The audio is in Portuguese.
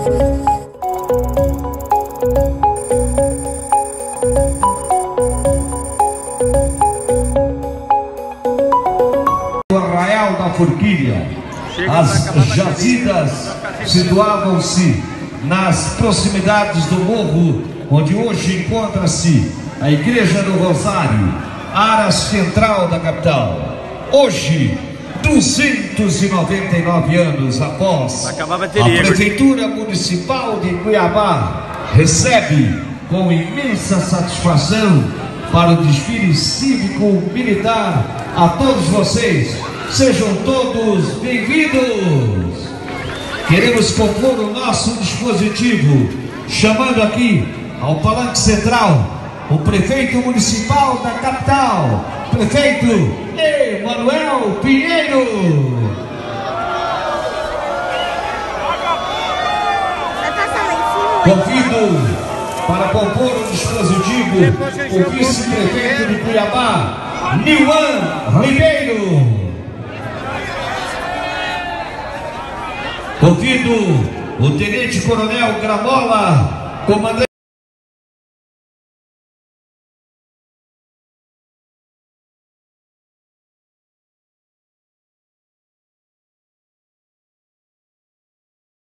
O Arraial da Forquilha. As jazidas situavam-se nas proximidades do morro, onde hoje encontra-se a Igreja do Rosário, área central da capital. Hoje, 299 anos após a a Prefeitura Municipal de Cuiabá recebe com imensa satisfação para o desfile cívico-militar a todos vocês. Sejam todos bem-vindos! Queremos compor o nosso dispositivo, chamando aqui ao Palanque Central o prefeito municipal da capital, prefeito Emanuel Pinheiro. Cima. Convido para compor o dispositivo o vice-prefeito de Cuiabá, Nilan Ribeiro. Convido o tenente-coronel Gramola, comandante.